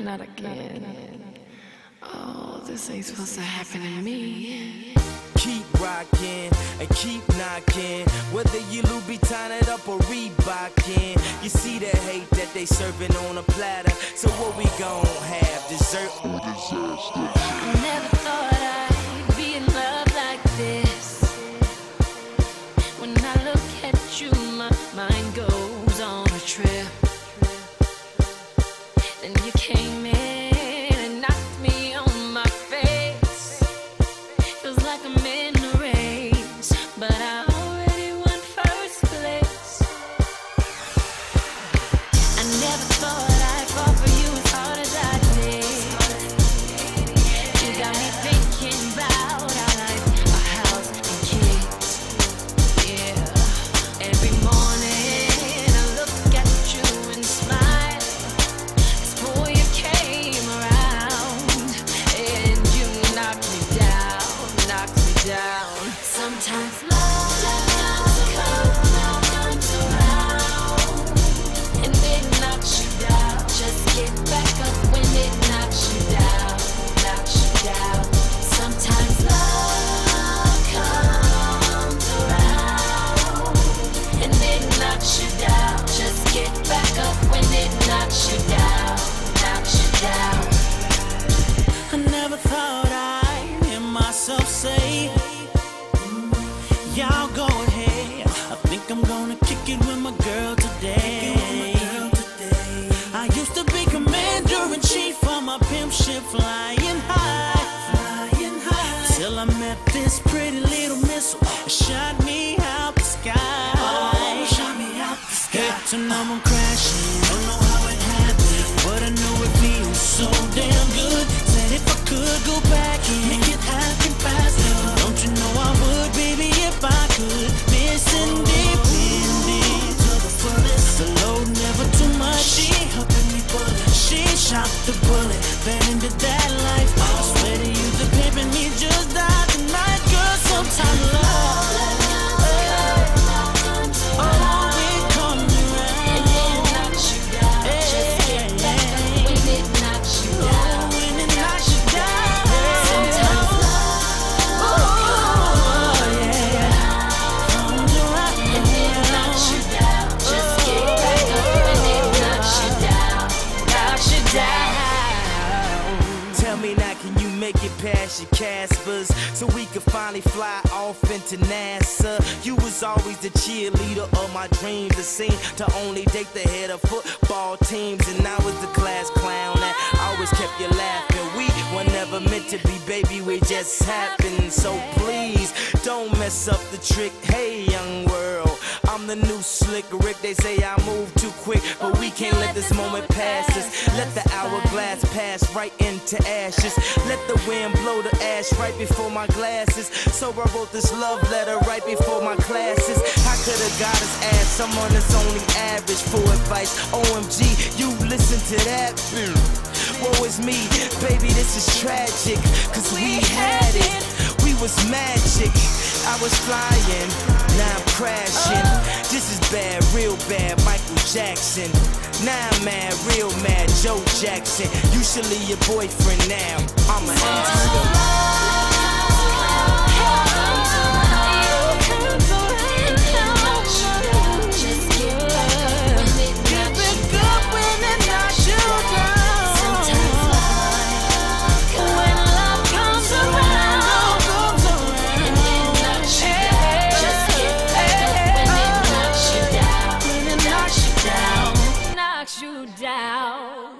Not again. Oh, this ain't supposed to happen to me. Keep rocking and keep knocking. Whether you Louboutin it up or Reebokin. You see the hate that they serving on a platter. So what we gon' have? Dessert or disaster? I never thought gonna kick it with my girl today. I used to be commander in chief for my pimp ship flying high. Flying high. Till I met this pretty little missile. Shot the bullet. Fell into that life. I swear to you, the pimp in me just died tonight. Girl, sometimes love. Caspers so we could finally fly off into NASA? You was always the cheerleader of my dreams. It seemed to only date the head of football teams, and I was the class clown that always kept you laughing. We were never meant to be, baby. We just happened. So please don't mess up the trick. Hey, young world. The new slick Rick. They say I move too quick, but we can't let this moment pass us. Let the hourglass pass right into ashes. Let the wind blow the ash right before my glasses. So I wrote this love letter right before my classes. I could have got his ass, someone that's only average for advice. OMG, you listen to that? Woe is me, baby, this is tragic. Cause we had it, we was magic. I was flying, now I'm crashing. This is bad, real bad, Michael Jackson. Now I'm mad, real mad, Joe Jackson. You should leave your boyfriend now. I'm a hamster. down.